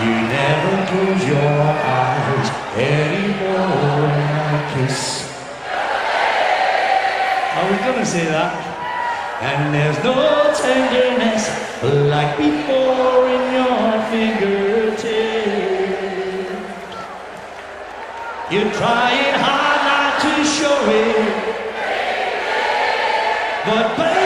You never close your eyes anymore when I kiss. Are we gonna say that? And there's no tenderness like before in your fingertips. You're trying hard not to show it, but.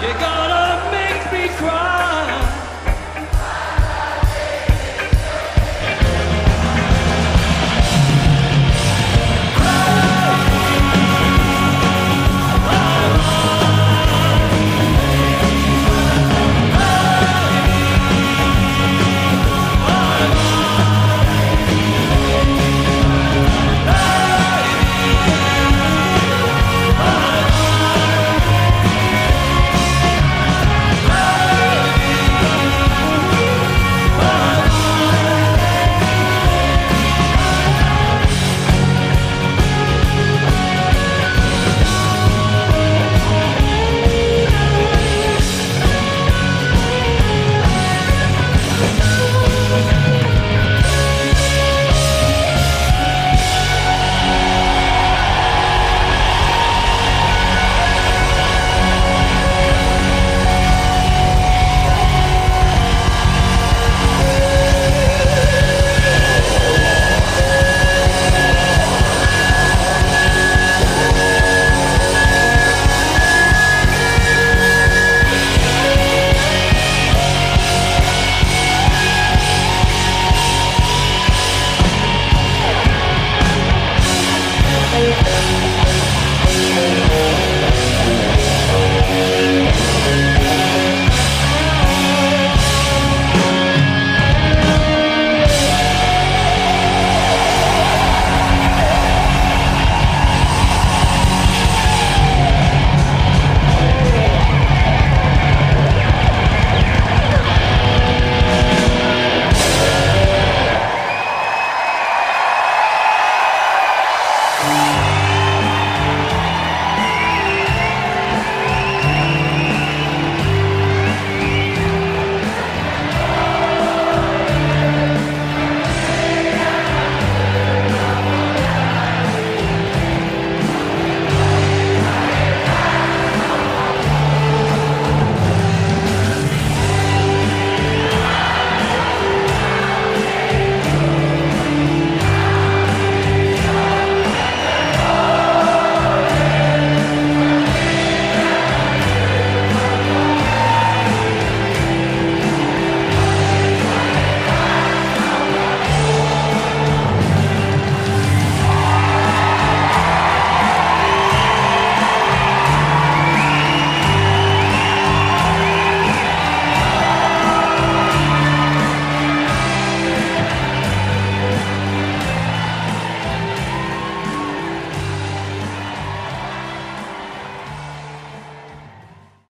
You got